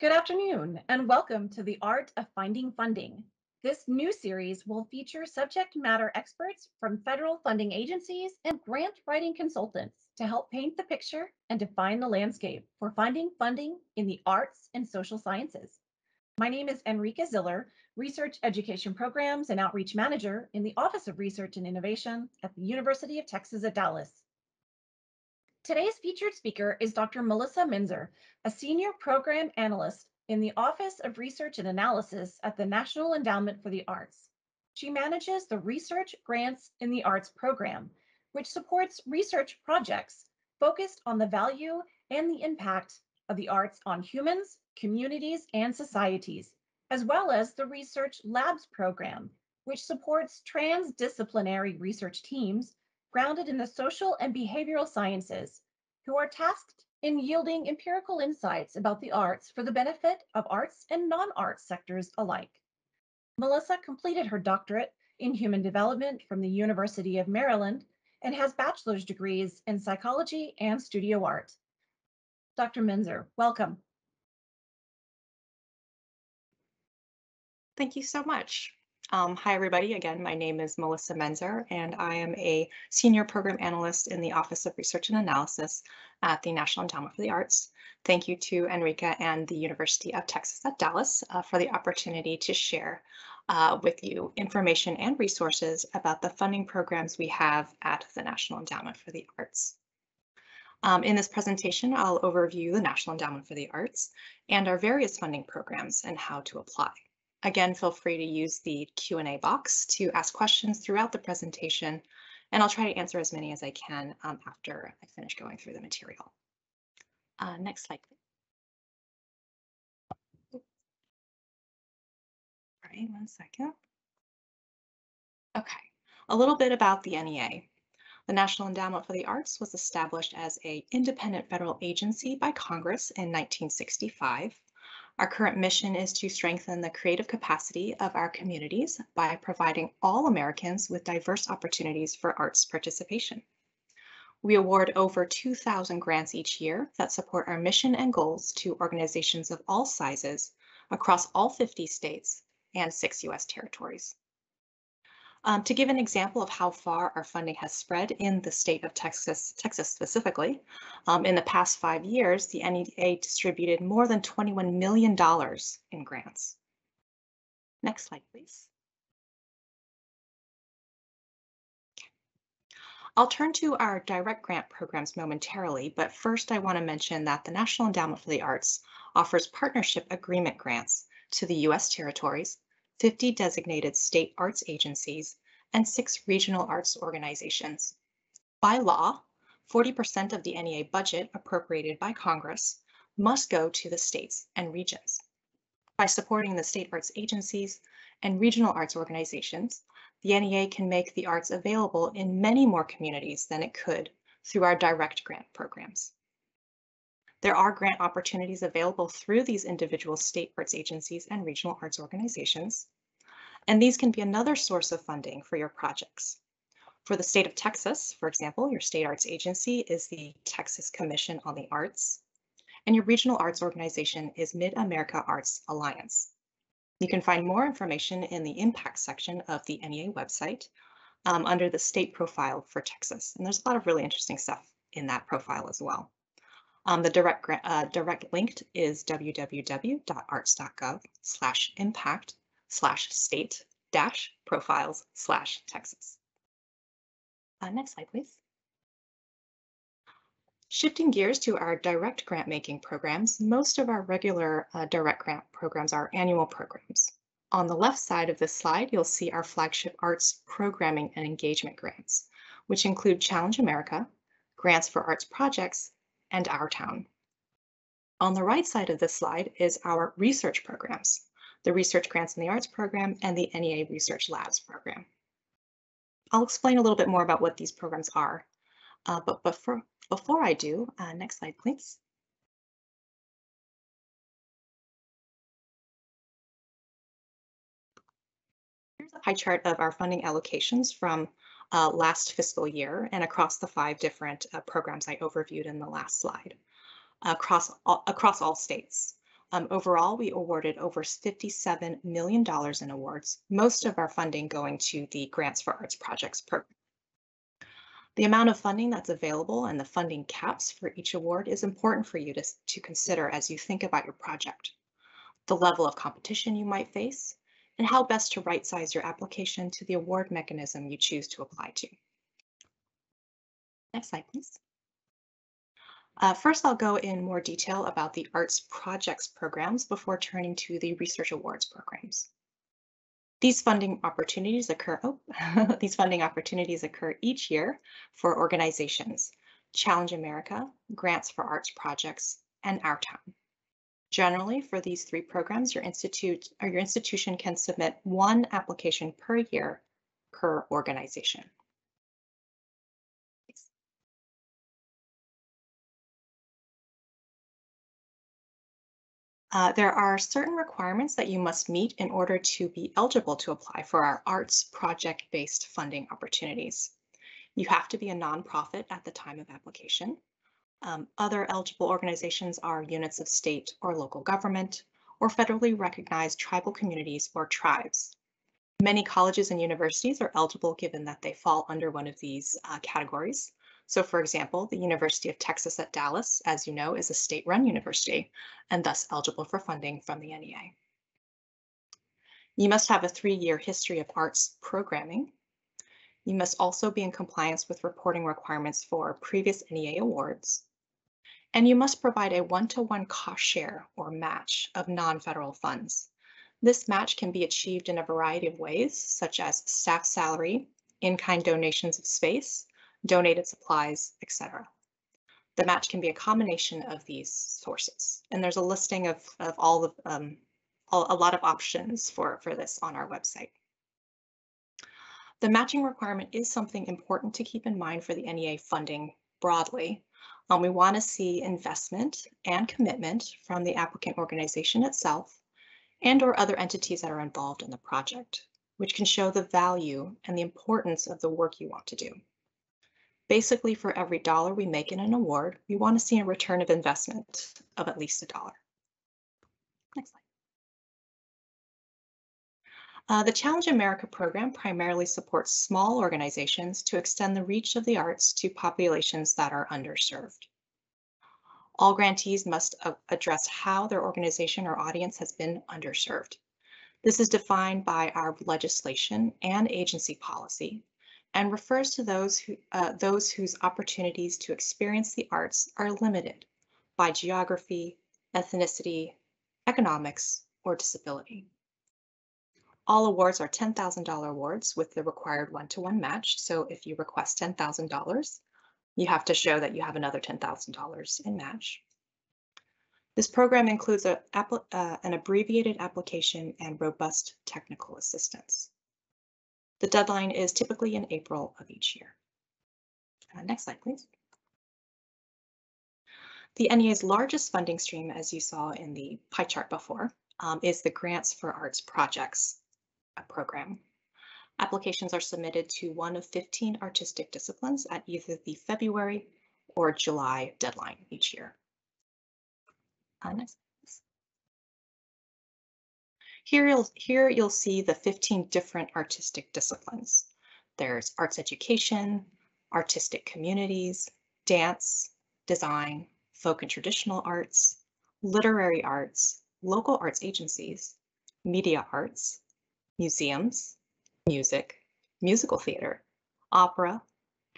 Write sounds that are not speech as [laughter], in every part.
Good afternoon and welcome to the Art of Finding Funding. This new series will feature subject matter experts from federal funding agencies and grant writing consultants to help paint the picture and define the landscape for finding funding in the arts and social sciences. My name is Enrica Ziller, Research Education Programs and Outreach Manager in the Office of Research and Innovation at the University of Texas at Dallas. Today's featured speaker is Dr. Melissa Menzer, a senior program analyst in the Office of Research and Analysis at the National Endowment for the Arts. She manages the Research Grants in the Arts program, which supports research projects focused on the value and the impact of the arts on humans, communities, and societies, as well as the Research Labs program, which supports transdisciplinary research teams grounded in the social and behavioral sciences, who are tasked in yielding empirical insights about the arts for the benefit of arts and non-arts sectors alike. Melissa completed her doctorate in human development from the University of Maryland and has bachelor's degrees in psychology and studio art. Dr. Menzer, welcome. Thank you so much. Um, hi, everybody. Again, my name is Melissa Menzer, and I am a Senior Program Analyst in the Office of Research and Analysis at the National Endowment for the Arts. Thank you to Enrica and the University of Texas at Dallas uh, for the opportunity to share uh, with you information and resources about the funding programs we have at the National Endowment for the Arts. Um, in this presentation, I'll overview the National Endowment for the Arts and our various funding programs and how to apply. Again, feel free to use the Q&A box to ask questions throughout the presentation, and I'll try to answer as many as I can um, after I finish going through the material. Uh, next slide, please. All right, one second. Okay, a little bit about the NEA. The National Endowment for the Arts was established as a independent federal agency by Congress in 1965 our current mission is to strengthen the creative capacity of our communities by providing all Americans with diverse opportunities for arts participation. We award over 2,000 grants each year that support our mission and goals to organizations of all sizes across all 50 states and six U.S. territories. Um, to give an example of how far our funding has spread in the state of Texas, Texas specifically, um, in the past five years, the NEA distributed more than $21 million in grants. Next slide, please. I'll turn to our direct grant programs momentarily, but first I want to mention that the National Endowment for the Arts offers partnership agreement grants to the U.S. territories 50 designated state arts agencies, and six regional arts organizations. By law, 40% of the NEA budget appropriated by Congress must go to the states and regions. By supporting the state arts agencies and regional arts organizations, the NEA can make the arts available in many more communities than it could through our direct grant programs. There are grant opportunities available through these individual state arts agencies and regional arts organizations, and these can be another source of funding for your projects. For the state of Texas, for example, your state arts agency is the Texas Commission on the Arts, and your regional arts organization is Mid-America Arts Alliance. You can find more information in the impact section of the NEA website um, under the state profile for Texas. And there's a lot of really interesting stuff in that profile as well. Um, the direct, uh, direct link is www.arts.gov slash impact slash state dash profiles slash Texas. Uh, next slide, please. Shifting gears to our direct grant making programs, most of our regular uh, direct grant programs are annual programs. On the left side of this slide, you'll see our flagship arts programming and engagement grants, which include Challenge America, grants for arts projects, and Our Town. On the right side of this slide is our research programs, the Research Grants in the Arts program and the NEA Research Labs program. I'll explain a little bit more about what these programs are, uh, but before, before I do, uh, next slide, please. Here's a pie chart of our funding allocations from uh, last fiscal year and across the five different uh, programs I overviewed in the last slide, across all, across all states. Um, overall, we awarded over $57 million in awards, most of our funding going to the Grants for Arts Projects program. The amount of funding that's available and the funding caps for each award is important for you to, to consider as you think about your project. The level of competition you might face, and how best to right size your application to the award mechanism you choose to apply to. Next slide, please. Uh, first, I'll go in more detail about the arts projects programs before turning to the research awards programs. These funding opportunities occur, oh, [laughs] these funding opportunities occur each year for organizations, Challenge America, Grants for Arts Projects, and Our Town. Generally, for these three programs, your institute or your institution can submit one application per year per organization. Uh, there are certain requirements that you must meet in order to be eligible to apply for our arts project-based funding opportunities. You have to be a nonprofit at the time of application. Um, other eligible organizations are units of state or local government or federally recognized tribal communities or tribes. Many colleges and universities are eligible given that they fall under one of these uh, categories. So for example, the University of Texas at Dallas, as you know, is a state-run university and thus eligible for funding from the NEA. You must have a three-year history of arts programming. You must also be in compliance with reporting requirements for previous NEA awards. And you must provide a one-to-one -one cost share or match of non-federal funds. This match can be achieved in a variety of ways, such as staff salary, in-kind donations of space, donated supplies, etc. The match can be a combination of these sources, and there's a listing of, of all of um, all, a lot of options for, for this on our website. The matching requirement is something important to keep in mind for the NEA funding broadly. Um, we want to see investment and commitment from the applicant organization itself and or other entities that are involved in the project, which can show the value and the importance of the work you want to do. Basically, for every dollar we make in an award, we want to see a return of investment of at least a dollar. Next slide. Uh, the Challenge America program primarily supports small organizations to extend the reach of the arts to populations that are underserved. All grantees must uh, address how their organization or audience has been underserved. This is defined by our legislation and agency policy, and refers to those, who, uh, those whose opportunities to experience the arts are limited by geography, ethnicity, economics, or disability. All awards are $10,000 awards with the required one-to-one -one match. So if you request $10,000, you have to show that you have another $10,000 in match. This program includes a, uh, an abbreviated application and robust technical assistance. The deadline is typically in April of each year. Uh, next slide, please. The NEA's largest funding stream, as you saw in the pie chart before, um, is the Grants for Arts Projects program. Applications are submitted to one of 15 artistic disciplines at either the February or July deadline each year. Uh, next. Here you'll, here you'll see the 15 different artistic disciplines. There's arts education, artistic communities, dance, design, folk and traditional arts, literary arts, local arts agencies, media arts, museums, music, musical theater, opera,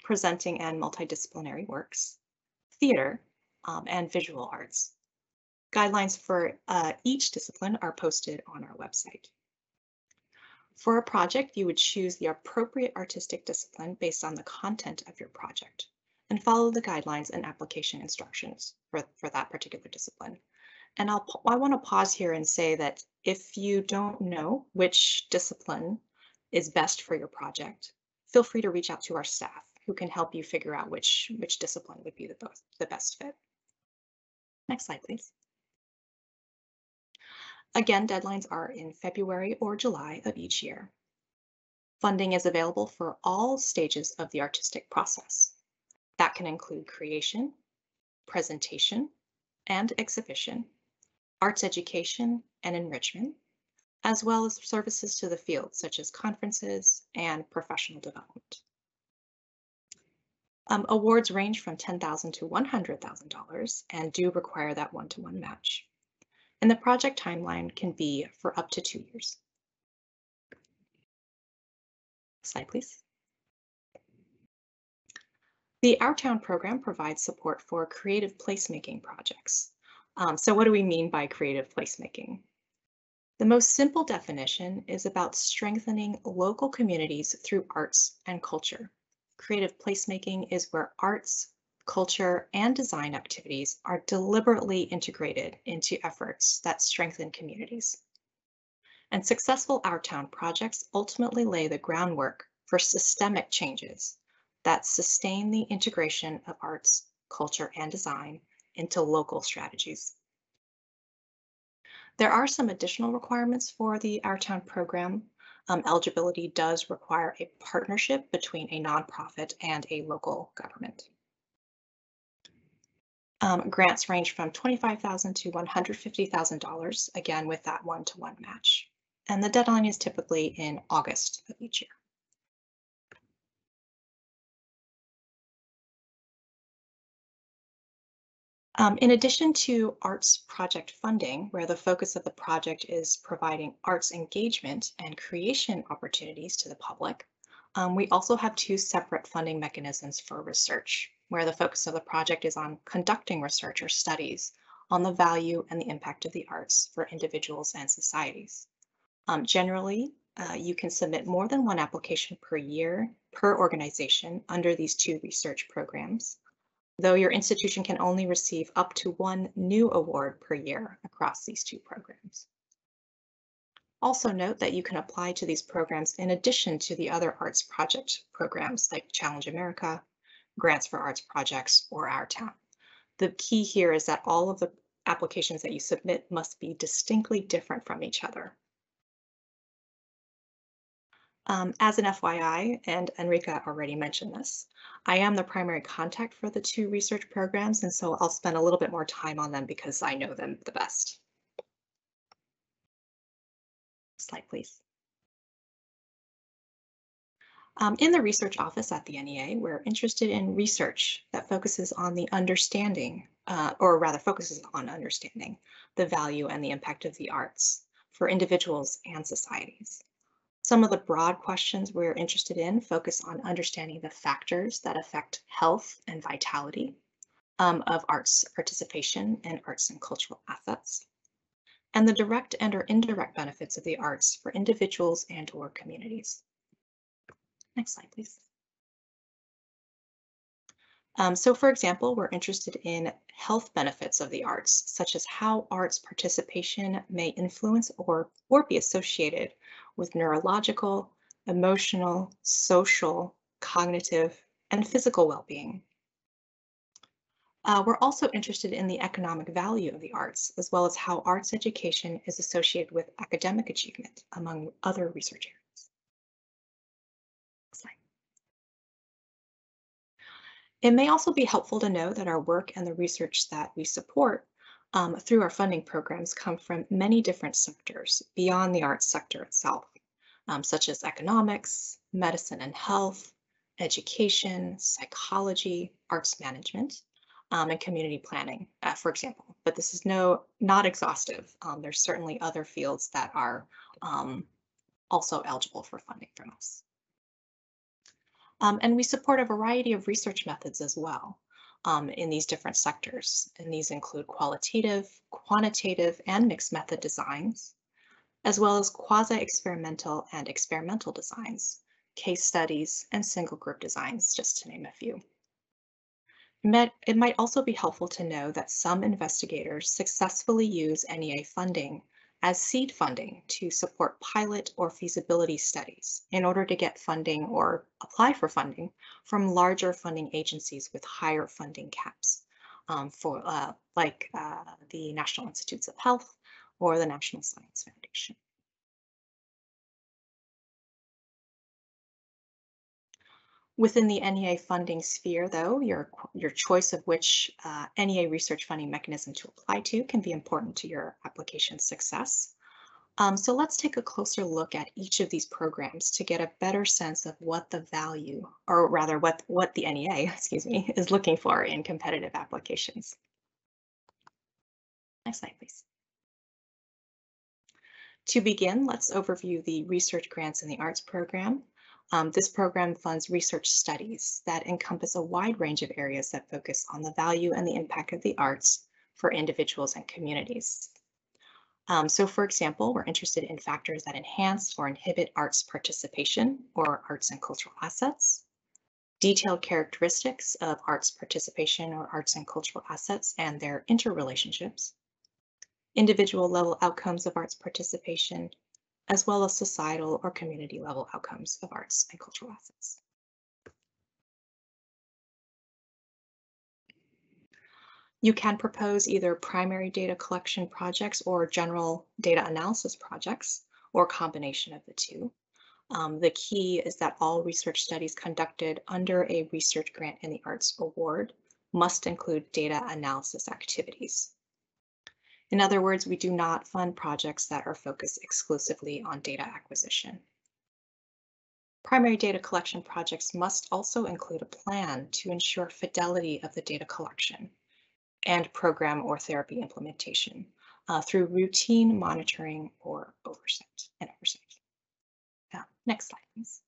presenting and multidisciplinary works, theater, um, and visual arts. Guidelines for uh, each discipline are posted on our website. For a project, you would choose the appropriate artistic discipline based on the content of your project and follow the guidelines and application instructions for, for that particular discipline. And I'll, I want to pause here and say that if you don't know which discipline is best for your project, feel free to reach out to our staff who can help you figure out which, which discipline would be the, the best fit. Next slide, please. Again, deadlines are in February or July of each year. Funding is available for all stages of the artistic process. That can include creation, presentation, and exhibition, arts education and enrichment, as well as services to the field, such as conferences and professional development. Um, awards range from 10,000 to $100,000 and do require that one-to-one -one match. And the project timeline can be for up to two years. Slide, please. The Our Town program provides support for creative placemaking projects. Um, so what do we mean by creative placemaking? The most simple definition is about strengthening local communities through arts and culture. Creative placemaking is where arts, culture, and design activities are deliberately integrated into efforts that strengthen communities. And successful Our Town projects ultimately lay the groundwork for systemic changes that sustain the integration of arts, culture, and design into local strategies. There are some additional requirements for the Our Town program. Um, eligibility does require a partnership between a nonprofit and a local government. Um, grants range from $25,000 to $150,000, again with that one-to-one -one match. And the deadline is typically in August of each year. Um, in addition to arts project funding, where the focus of the project is providing arts engagement and creation opportunities to the public, um, we also have two separate funding mechanisms for research, where the focus of the project is on conducting research or studies on the value and the impact of the arts for individuals and societies. Um, generally, uh, you can submit more than one application per year per organization under these two research programs though your institution can only receive up to one new award per year across these two programs. Also note that you can apply to these programs in addition to the other arts project programs like Challenge America, Grants for Arts Projects, or Our Town. The key here is that all of the applications that you submit must be distinctly different from each other. Um, as an FYI, and Enrica already mentioned this, I am the primary contact for the two research programs, and so I'll spend a little bit more time on them because I know them the best. Slide, please. Um, in the research office at the NEA, we're interested in research that focuses on the understanding, uh, or rather focuses on understanding the value and the impact of the arts for individuals and societies. Some of the broad questions we're interested in focus on understanding the factors that affect health and vitality um, of arts participation and arts and cultural assets, and the direct and or indirect benefits of the arts for individuals and or communities. Next slide, please. Um, so for example, we're interested in health benefits of the arts, such as how arts participation may influence or, or be associated with neurological, emotional, social, cognitive, and physical well-being. Uh, we're also interested in the economic value of the arts, as well as how arts education is associated with academic achievement, among other research areas. It may also be helpful to know that our work and the research that we support um, through our funding programs come from many different sectors beyond the arts sector itself, um, such as economics, medicine and health, education, psychology, arts management, um, and community planning, uh, for example. But this is no not exhaustive. Um, there's certainly other fields that are um, also eligible for funding from us. Um, and we support a variety of research methods as well um, in these different sectors. And these include qualitative, quantitative, and mixed method designs, as well as quasi-experimental and experimental designs, case studies, and single group designs, just to name a few. It might also be helpful to know that some investigators successfully use NEA funding as seed funding to support pilot or feasibility studies in order to get funding or apply for funding from larger funding agencies with higher funding caps um, for uh, like uh, the National Institutes of Health or the National Science Foundation. Within the NEA funding sphere, though, your, your choice of which uh, NEA research funding mechanism to apply to can be important to your application success. Um, so let's take a closer look at each of these programs to get a better sense of what the value, or rather what, what the NEA, [laughs] excuse me, is looking for in competitive applications. Next slide, please. To begin, let's overview the Research Grants in the Arts program. Um, this program funds research studies that encompass a wide range of areas that focus on the value and the impact of the arts for individuals and communities. Um, so for example, we're interested in factors that enhance or inhibit arts participation or arts and cultural assets, detailed characteristics of arts participation or arts and cultural assets and their interrelationships, individual level outcomes of arts participation, as well as societal or community level outcomes of arts and cultural assets. You can propose either primary data collection projects or general data analysis projects, or combination of the two. Um, the key is that all research studies conducted under a research grant in the Arts Award must include data analysis activities. In other words, we do not fund projects that are focused exclusively on data acquisition. Primary data collection projects must also include a plan to ensure fidelity of the data collection and program or therapy implementation uh, through routine monitoring or oversight and oversight. Uh, next slide, please.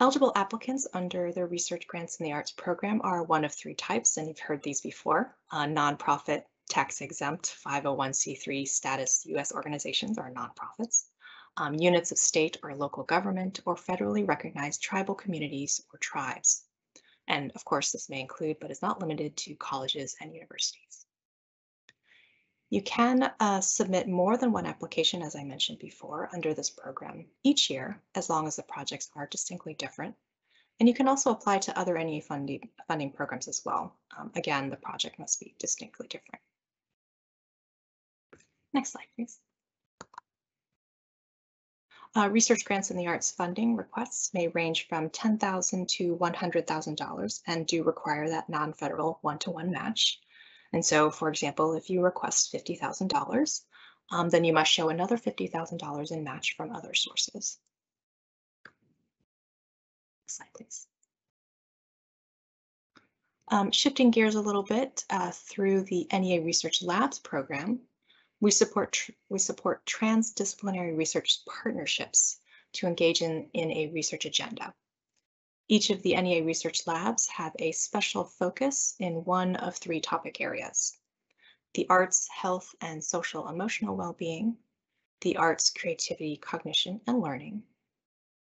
Eligible applicants under the Research Grants in the Arts program are one of three types, and you've heard these before. Uh, nonprofit, tax-exempt, 501c3 status U.S. organizations are nonprofits. Um, units of state or local government or federally recognized tribal communities or tribes. And of course, this may include, but is not limited to colleges and universities. You can uh, submit more than one application, as I mentioned before, under this program each year, as long as the projects are distinctly different. And you can also apply to other NEA funding, funding programs as well. Um, again, the project must be distinctly different. Next slide, please. Uh, research grants in the arts funding requests may range from 10,000 to $100,000 and do require that non-federal one-to-one match. And so, for example, if you request $50,000, um, then you must show another $50,000 in match from other sources. Next slide, please. Um, shifting gears a little bit uh, through the NEA Research Labs program, we support, we support transdisciplinary research partnerships to engage in, in a research agenda. Each of the NEA research labs have a special focus in one of three topic areas. The arts, health, and social emotional well-being, the arts, creativity, cognition, and learning,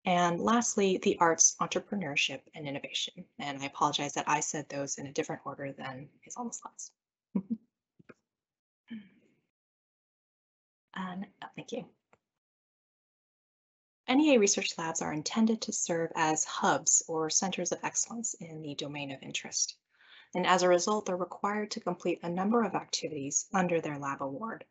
and lastly, the arts, entrepreneurship, and innovation. And I apologize that I said those in a different order than is on the slides. [laughs] And oh, thank you. NEA research labs are intended to serve as hubs or centers of excellence in the domain of interest. And as a result, they're required to complete a number of activities under their lab award,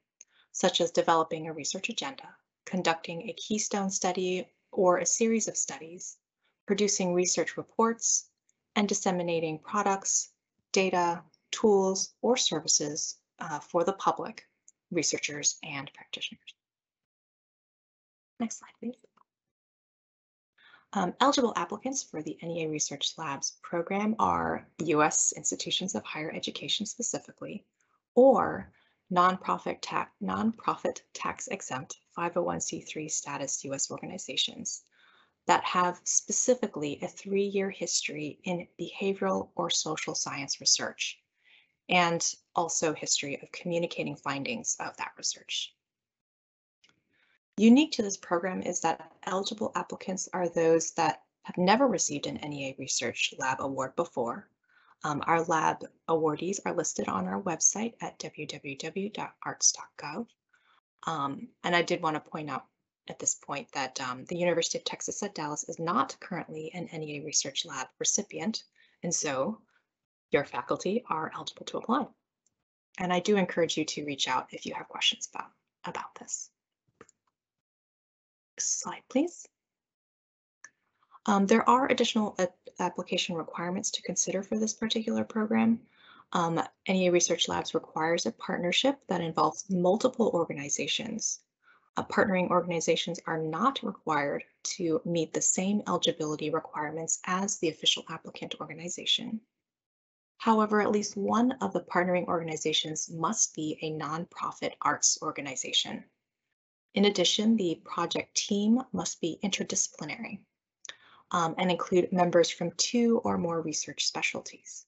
such as developing a research agenda, conducting a keystone study or a series of studies, producing research reports, and disseminating products, data, tools, or services uh, for the public researchers, and practitioners. Next slide, please. Um, eligible applicants for the NEA Research Labs program are U.S. institutions of higher education specifically, or nonprofit, ta nonprofit tax exempt 501c3 status U.S. organizations that have specifically a three-year history in behavioral or social science research and also history of communicating findings of that research. Unique to this program is that eligible applicants are those that have never received an NEA Research Lab Award before. Um, our lab awardees are listed on our website at www.arts.gov. Um, and I did want to point out at this point that um, the University of Texas at Dallas is not currently an NEA Research Lab recipient. And so your faculty are eligible to apply. And I do encourage you to reach out if you have questions about, about this. Next slide, please. Um, there are additional application requirements to consider for this particular program. Um, NEA Research Labs requires a partnership that involves multiple organizations. Uh, partnering organizations are not required to meet the same eligibility requirements as the official applicant organization. However, at least one of the partnering organizations must be a nonprofit arts organization. In addition, the project team must be interdisciplinary um, and include members from two or more research specialties.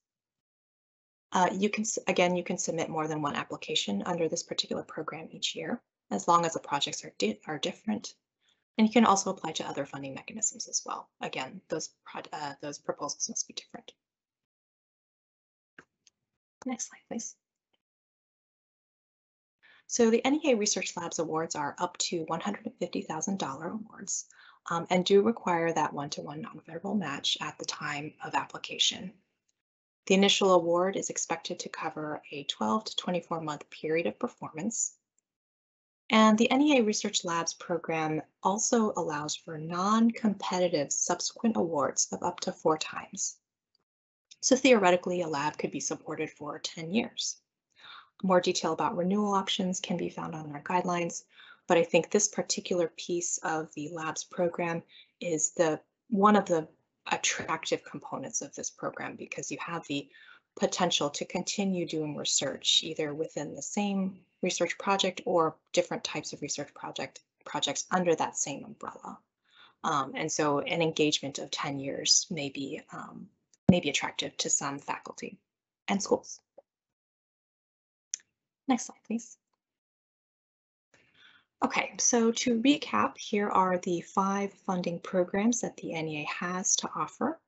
Uh, you can, again, you can submit more than one application under this particular program each year, as long as the projects are, di are different. And you can also apply to other funding mechanisms as well. Again, those, uh, those proposals must be different. Next slide, please. So the NEA Research Labs Awards are up to $150,000 awards um, and do require that one-to-one non-federal match at the time of application. The initial award is expected to cover a 12 to 24 month period of performance. And the NEA Research Labs program also allows for non-competitive subsequent awards of up to four times. So theoretically, a lab could be supported for 10 years. More detail about renewal options can be found on our guidelines, but I think this particular piece of the labs program is the one of the attractive components of this program because you have the potential to continue doing research either within the same research project or different types of research project projects under that same umbrella. Um, and so an engagement of 10 years may be, um, may be attractive to some faculty and schools. Next slide, please. Okay, so to recap, here are the five funding programs that the NEA has to offer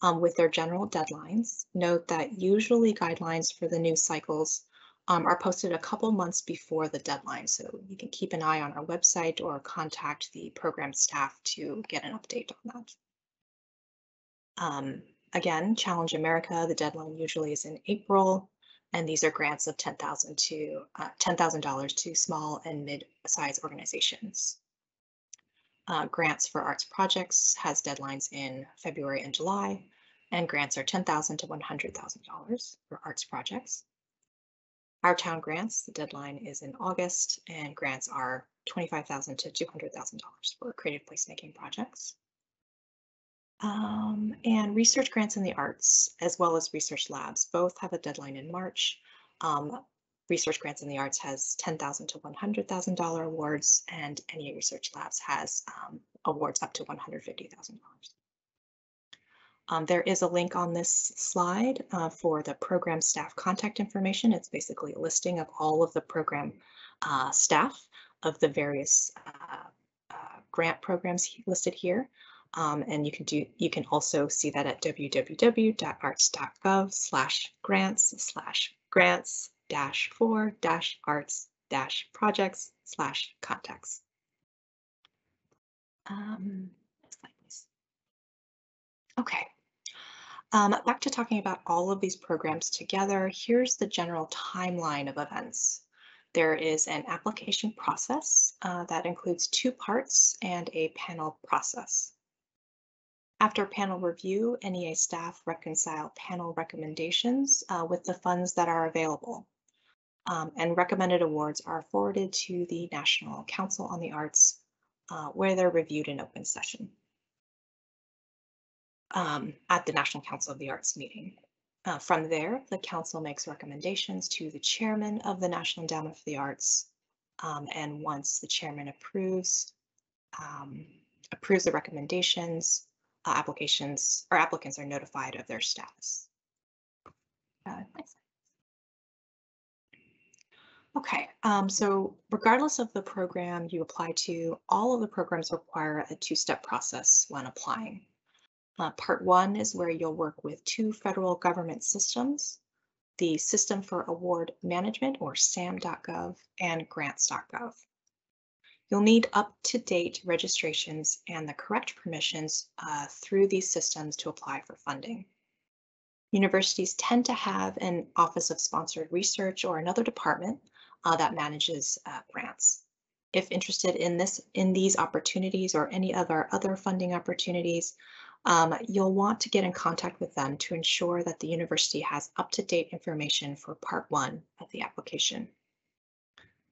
um, with their general deadlines. Note that usually guidelines for the new cycles um, are posted a couple months before the deadline, so you can keep an eye on our website or contact the program staff to get an update on that. Um, again, Challenge America, the deadline usually is in April and these are grants of 10,000 to uh, $10,000 to small and mid-sized organizations. Uh, grants for arts projects has deadlines in February and July, and grants are 10,000 to $100,000 for arts projects. Our town grants, the deadline is in August, and grants are 25,000 to $200,000 for creative placemaking projects. Um, and research grants in the arts, as well as research labs, both have a deadline in March. Um, research grants in the arts has 10,000 to $100,000 awards, and NEA Research Labs has um, awards up to $150,000. Um, there is a link on this slide uh, for the program staff contact information. It's basically a listing of all of the program uh, staff of the various uh, uh grant programs listed here. Um, and you can do you can also see that at www.arts.gov slash grants slash grants dash for dash arts dash projects slash contacts. Um. Okay. Um, back to talking about all of these programs together, here's the general timeline of events. There is an application process uh, that includes two parts and a panel process. After panel review, NEA staff reconcile panel recommendations uh, with the funds that are available. Um, and recommended awards are forwarded to the National Council on the Arts, uh, where they're reviewed in open session um, at the National Council of the Arts meeting. Uh, from there, the council makes recommendations to the chairman of the National Endowment for the Arts. Um, and once the chairman approves, um, approves the recommendations, uh, applications or applicants are notified of their status. Uh, Okay, um, so regardless of the program you apply to, all of the programs require a two-step process when applying. Uh, part one is where you'll work with two federal government systems, the System for Award Management or SAM.gov and grants.gov. You'll need up-to-date registrations and the correct permissions uh, through these systems to apply for funding. Universities tend to have an Office of Sponsored Research or another department uh, that manages uh, grants. If interested in this, in these opportunities or any of our other funding opportunities, Um, you'll want to get in contact with them to ensure that the university has up-to-date information for part one of the application.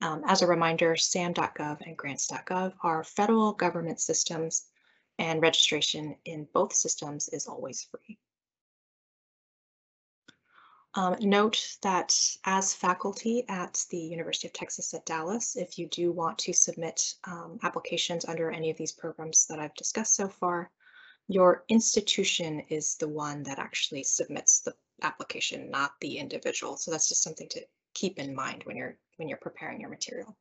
Um, as a reminder, SAM.gov and grants.gov are federal government systems and registration in both systems is always free. Um, note that as faculty at the University of Texas at Dallas, if you do want to submit um, applications under any of these programs that I've discussed so far, your institution is the one that actually submits the application, not the individual. So that's just something to keep in mind when you're when you're preparing your material.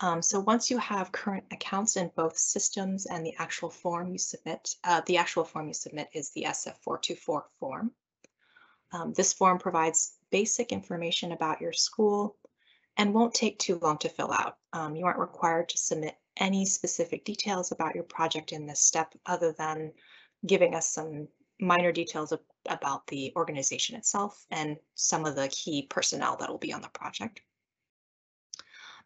Um, so once you have current accounts in both systems and the actual form you submit, uh, the actual form you submit is the SF424 form. Um, this form provides basic information about your school and won't take too long to fill out. Um, you aren't required to submit any specific details about your project in this step other than giving us some minor details of, about the organization itself and some of the key personnel that will be on the project.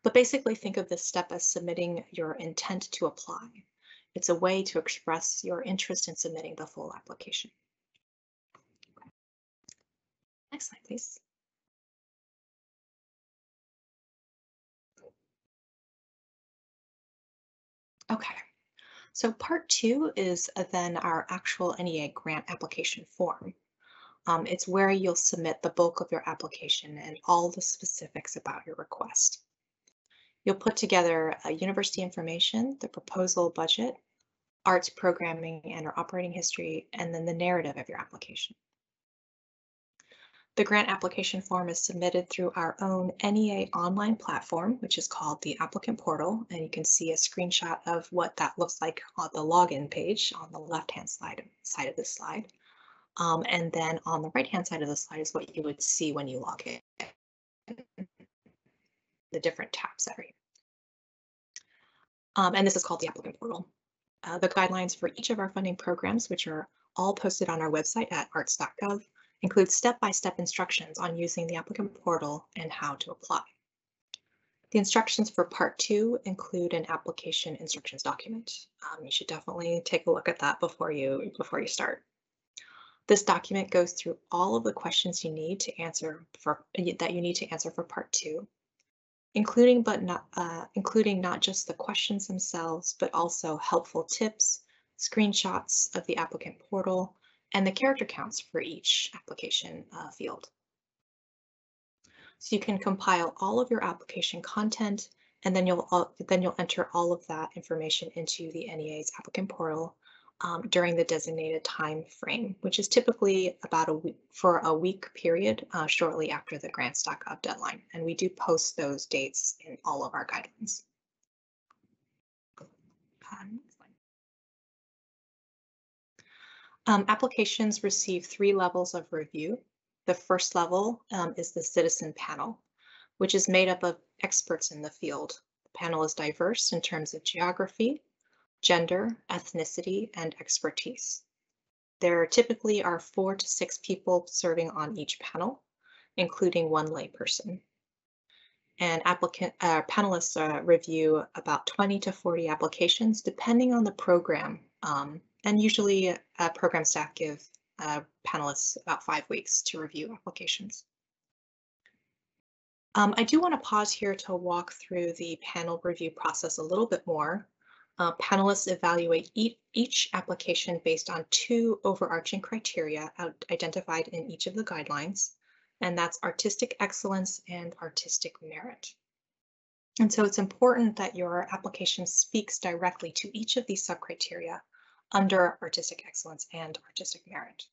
But basically think of this step as submitting your intent to apply. It's a way to express your interest in submitting the full application. Next slide, please. Okay, so part two is then our actual NEA grant application form. Um, it's where you'll submit the bulk of your application and all the specifics about your request. You'll put together university information, the proposal budget, arts programming and our operating history, and then the narrative of your application. The grant application form is submitted through our own NEA online platform, which is called the applicant portal. And you can see a screenshot of what that looks like on the login page on the left-hand side, side of the slide. Um, and then on the right-hand side of the slide is what you would see when you log in. The different tabs are here. Um, and this is called the applicant portal. Uh, the guidelines for each of our funding programs, which are all posted on our website at arts.gov, includes step-by-step -step instructions on using the applicant portal and how to apply. The instructions for part two include an application instructions document. Um, you should definitely take a look at that before you before you start. This document goes through all of the questions you need to answer for that you need to answer for part two, including but not uh, including not just the questions themselves, but also helpful tips, screenshots of the applicant portal, and the character counts for each application uh, field. So you can compile all of your application content and then you'll uh, then you'll enter all of that information into the NEA's applicant portal um, during the designated time frame, which is typically about a week for a week period uh, shortly after the grants.gov deadline. And we do post those dates in all of our guidelines. Um, Um, applications receive three levels of review. The first level um, is the citizen panel, which is made up of experts in the field. The panel is diverse in terms of geography, gender, ethnicity, and expertise. There typically are four to six people serving on each panel, including one layperson. And applicant uh, panelists uh, review about 20 to 40 applications, depending on the program um, and usually uh, program staff give uh, panelists about five weeks to review applications. Um, I do want to pause here to walk through the panel review process a little bit more. Uh, panelists evaluate each, each application based on two overarching criteria identified in each of the guidelines, and that's artistic excellence and artistic merit. And so it's important that your application speaks directly to each of these subcriteria under artistic excellence and artistic merit.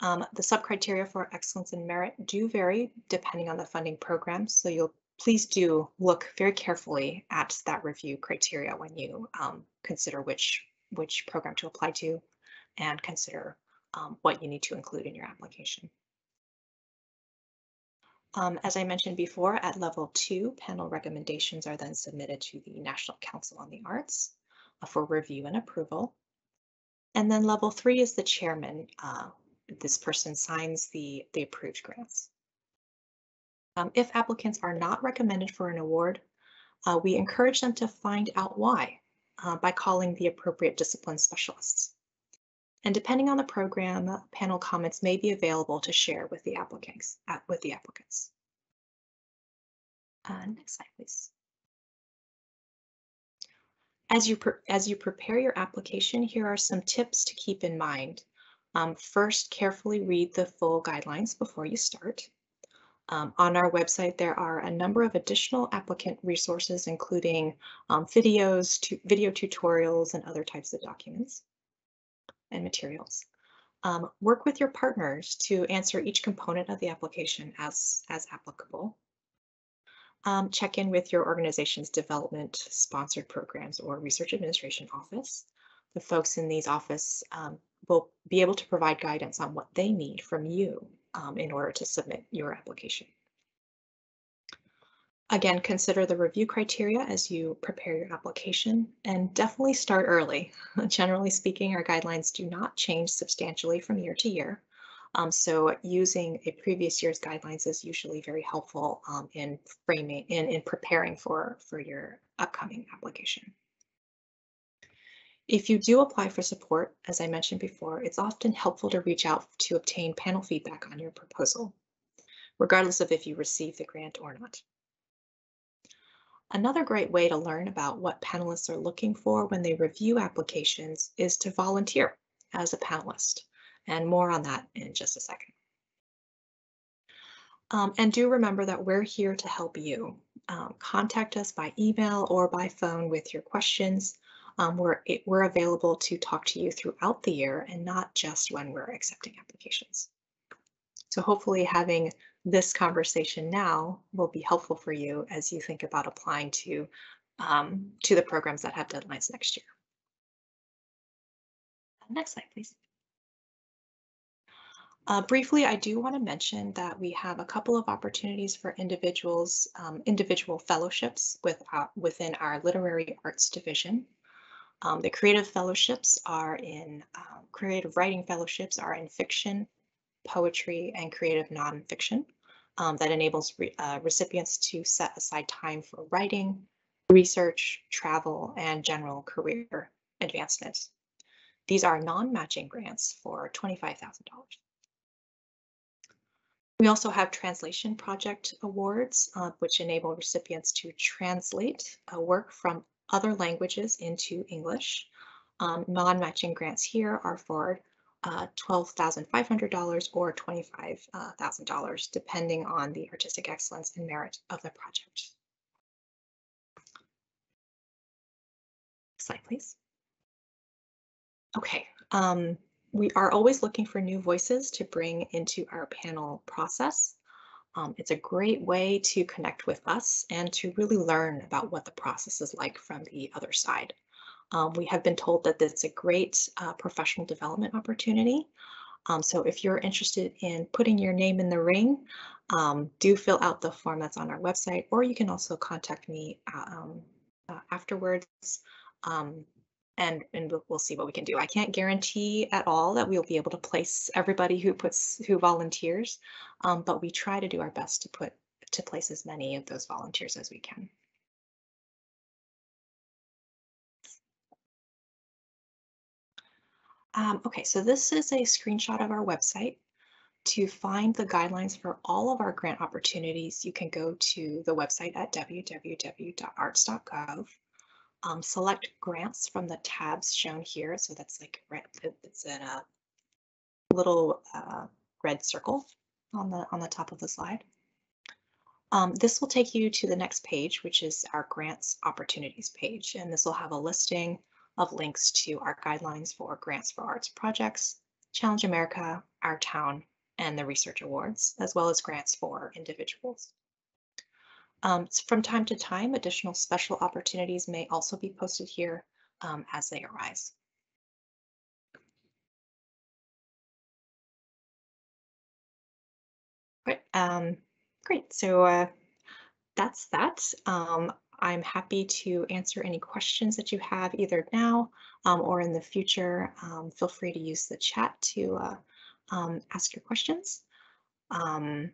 Um, the subcriteria for excellence and merit do vary depending on the funding program, so you'll please do look very carefully at that review criteria when you um, consider which which program to apply to and consider um, what you need to include in your application. Um, as I mentioned before, at level two, panel recommendations are then submitted to the National Council on the Arts for review and approval. And then level three is the chairman. Uh, this person signs the, the approved grants. Um, if applicants are not recommended for an award, uh, we encourage them to find out why. uh, by calling the appropriate discipline specialists. And depending on the program, panel comments may be available to share with the applicants. Uh, with the applicants. Uh, next slide, please. As you, as you prepare your application, here are some tips to keep in mind. Um, first, carefully read the full guidelines before you start. Um, on our website, there are a number of additional applicant resources, including um, videos, to, video tutorials, and other types of documents and materials. Um, work with your partners to answer each component of the application as, as applicable. Um, check in with your organization's development sponsored programs or research administration office. The folks in these office um, will be able to provide guidance on what they need from you um, in order to submit your application. Again, consider the review criteria as you prepare your application and definitely start early. [laughs] Generally speaking, our guidelines do not change substantially from year to year. Um, so using a previous year's guidelines is usually very helpful um, in framing in, in preparing for, for your upcoming application. If you do apply for support, as I mentioned before, it's often helpful to reach out to obtain panel feedback on your proposal, regardless of if you receive the grant or not. Another great way to learn about what panelists are looking for when they review applications is to volunteer as a panelist, and more on that in just a second. Um, and do remember that we're here to help you. Um, contact us by email or by phone with your questions um, we're, it, we're available to talk to you throughout the year and not just when we're accepting applications. So hopefully having this conversation now will be helpful for you as you think about applying to, um, to the programs that have deadlines next year. Next slide, please. Uh, briefly, I do want to mention that we have a couple of opportunities for individuals, um, individual fellowships with our, within our literary arts division. Um, the creative fellowships are in uh, creative writing fellowships are in fiction, poetry, and creative nonfiction. Um, that enables re uh, recipients to set aside time for writing, research, travel, and general career advancement. These are non-matching grants for $25,000. We also have translation project awards, uh, which enable recipients to translate a work from other languages into English. Um, Non-matching grants here are for uh, $12,500 or $25,000, depending on the artistic excellence and merit of the project. Slide, please. Okay, um, we are always looking for new voices to bring into our panel process. Um, it's a great way to connect with us and to really learn about what the process is like from the other side. Um, we have been told that it's a great uh, professional development opportunity. Um, so if you're interested in putting your name in the ring, um, do fill out the form that's on our website, or you can also contact me uh, um, uh, afterwards. Um, and and we'll, see what we can do. I can't guarantee at all that we'll be able to place everybody who puts who volunteers, um, but we try to do our best to put to place as many of those volunteers as we can. Um, okay, so this is a screenshot of our website. To find the guidelines for all of our grant opportunities, you can go to the website at www.arts.gov um, select grants from the tabs shown here. So that's like it's in a little uh, red circle on the on the top of the slide. Um, this will take you to the next page, which is our grants opportunities page, and this will have a listing of links to our guidelines for grants for arts projects, Challenge America, Our Town, and the Research Awards, as well as grants for individuals. Um, from time to time, additional special opportunities may also be posted here um, as they arise. Great, um, great. So uh, that's that. Um, I'm happy to answer any questions that you have either now um, or in the future. Um, feel free to use the chat to uh, ask your questions. Um,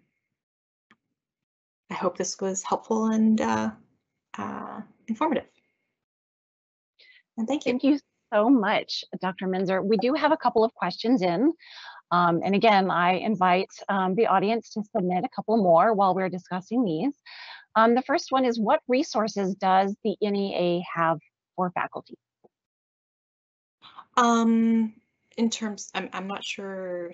I hope this was helpful and uh, uh, informative. And thank you. Thank you so much, Dr. Menzer. We do have a couple of questions in. Um, and again, I invite um, the audience to submit a couple more while we're discussing these. Um, the first one is what resources does the NEA have for faculty? Um, in terms, I'm, I'm not sure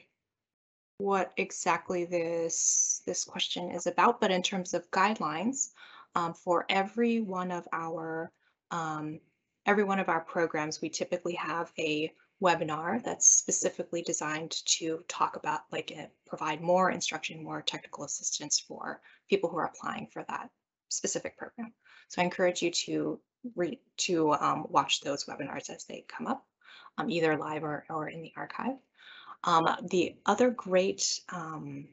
what exactly this this question is about, but in terms of guidelines, um, for every one of our um, every one of our programs, we typically have a webinar that's specifically designed to talk about, like, uh, provide more instruction, more technical assistance for people who are applying for that specific program. So I encourage you to read to um, watch those webinars as they come up, um, either live or, or in the archive. Um, the other great um,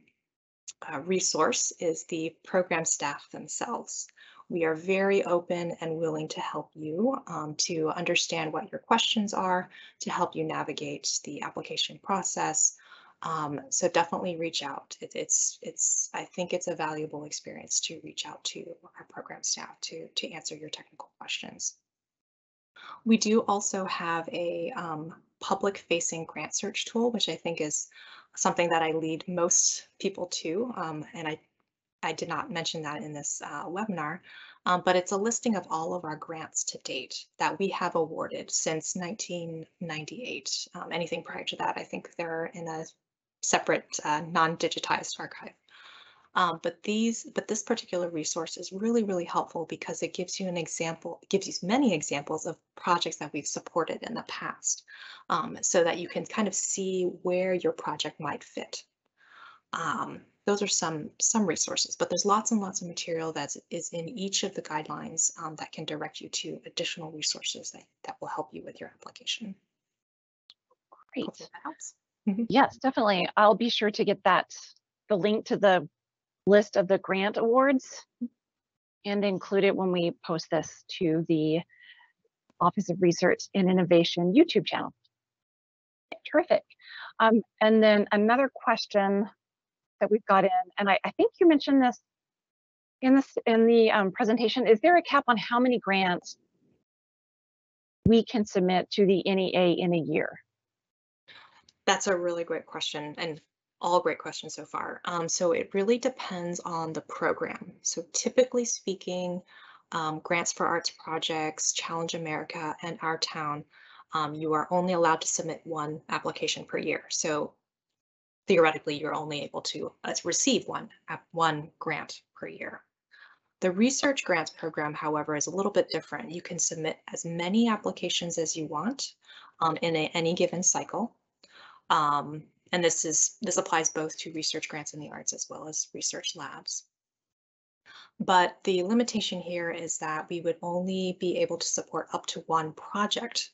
uh, resource is the program staff themselves. We are very open and willing to help you um, to understand what your questions are, to help you navigate the application process. Um, so definitely reach out. It, it's, it's, I think it's a valuable experience to reach out to our program staff to, to answer your technical questions. We do also have a um, public facing grant search tool, which I think is something that I lead most people to. Um, and I, I did not mention that in this uh, webinar, um, but it's a listing of all of our grants to date that we have awarded since 1998. Um, anything prior to that, I think they're in a separate uh, non-digitized archive. Um, but these, but this particular resource is really, really helpful because it gives you an example, it gives you many examples of projects that we've supported in the past, um, so that you can kind of see where your project might fit. Um, those are some some resources, but there's lots and lots of material that is in each of the guidelines um, that can direct you to additional resources that, that will help you with your application. Great. Helps. Yes, definitely. I'll be sure to get that, the link to the list of the grant awards and include it when we post this to the Office of Research and Innovation YouTube channel. Terrific. Um, and then another question that we've got in, and I, I think you mentioned this in this in the um, presentation. Is there a cap on how many grants we can submit to the NEA in a year? That's a really great question and all great questions so far. Um, so it really depends on the program. So typically speaking, um, grants for arts projects, Challenge America, and Our Town, um, you are only allowed to submit one application per year. So theoretically, you're only able to uh, receive one, one grant per year. The research grants program, however, is a little bit different. You can submit as many applications as you want um, in a, any given cycle. Um, and this is this applies both to research grants in the arts as well as research labs. But the limitation here is that we would only be able to support up to one project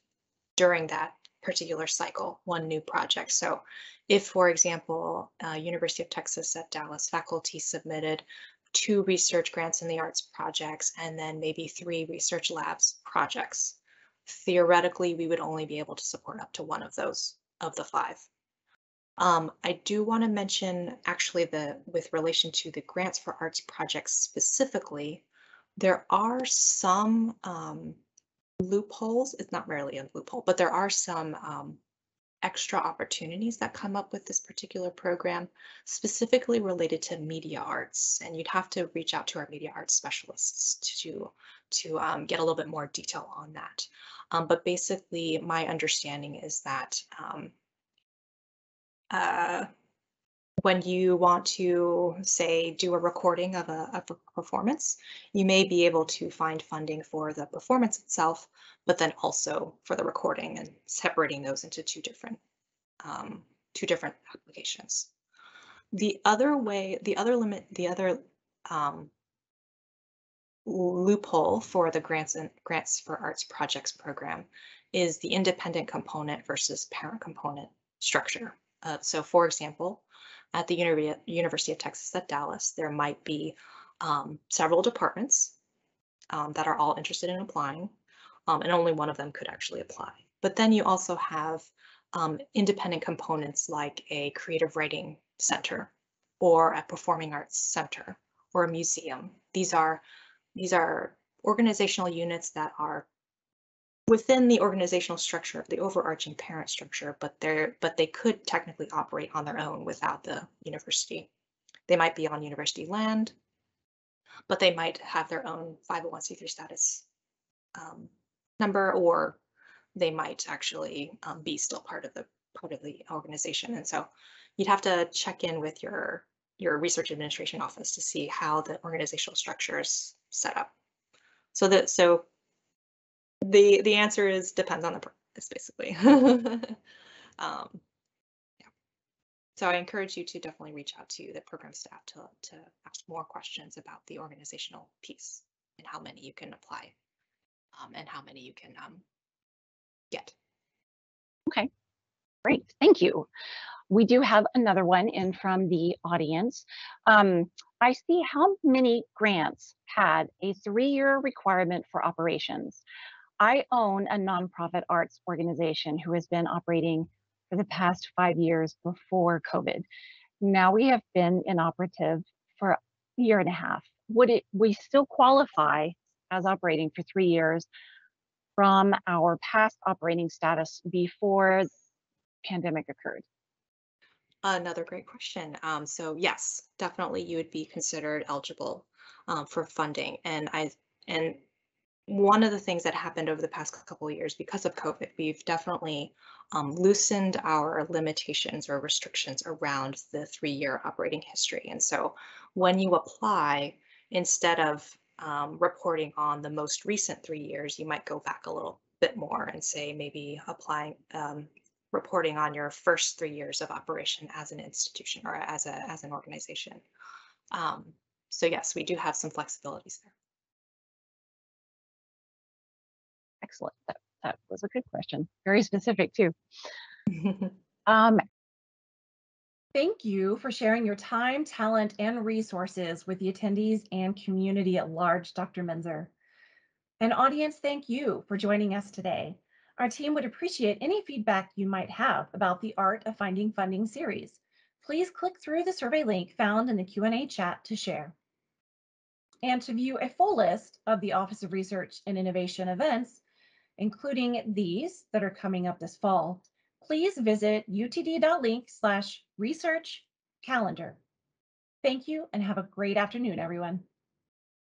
during that particular cycle, one new project. So if, for example, uh, University of Texas at Dallas faculty submitted two research grants in the arts projects and then maybe three research labs projects, theoretically, we would only be able to support up to one of those of the five. Um, I do want to mention actually the with relation to the grants for arts projects specifically, there are some um, loopholes. It's not really a loophole, but there are some um, extra opportunities that come up with this particular program, specifically related to media arts. And you'd have to reach out to our media arts specialists to, to um, get a little bit more detail on that. Um, but basically, my understanding is that um, uh, when you want to say do a recording of a, of a, performance, you may be able to find funding for the performance itself, but then also for the recording and separating those into two different um, two different applications. The other way, the other limit, the other um, loophole for the grants and grants for arts projects program is the independent component versus parent component structure. Uh, so for example, at the Uni University of Texas at Dallas, there might be um, several departments um, that are all interested in applying, um, and only one of them could actually apply. But then you also have um, independent components like a creative writing center or a performing arts center or a museum. These are these are organizational units that are within the organizational structure the overarching parent structure, but they're but they could technically operate on their own without the university. They might be on university land, but they might have their own 501c3 status um, number, or they might actually um, be still part of the part of the organization. And so you'd have to check in with your your research administration office to see how the organizational structure is set up. So that so the the answer is depends on the purpose basically. [laughs] um, yeah. So I encourage you to definitely reach out to the program staff to to ask more questions about the organizational piece and how many you can apply um, and how many you can um, get. Okay, great, thank you. We do have another one in from the audience. Um, I see how many grants had a three-year requirement for operations. I own a nonprofit arts organization who has been operating for the past five years before COVID. Now we have been inoperative for a year and a half. Would it we still qualify as operating for three years from our past operating status before the pandemic occurred? Another great question. Um, so yes, definitely you would be considered eligible um, for funding. And I and one of the things that happened over the past couple of years because of COVID, we've definitely um, loosened our limitations or restrictions around the three-year operating history. And so when you apply, instead of um, reporting on the most recent three years, you might go back a little bit more and say maybe applying um, reporting on your first three years of operation as an institution or as a as an organization. Um, so yes, we do have some flexibilities there. Excellent. That, that was a good question. Very specific too. [laughs] um, Thank you for sharing your time, talent, and resources with the attendees and community at large, Dr. Menzer. And audience, thank you for joining us today. Our team would appreciate any feedback you might have about the Art of Finding Funding series. Please click through the survey link found in the Q&A chat to share. And to view a full list of the Office of Research and Innovation events, including these that are coming up this fall, please visit utd.link slash research calendar. Thank you and have a great afternoon, everyone.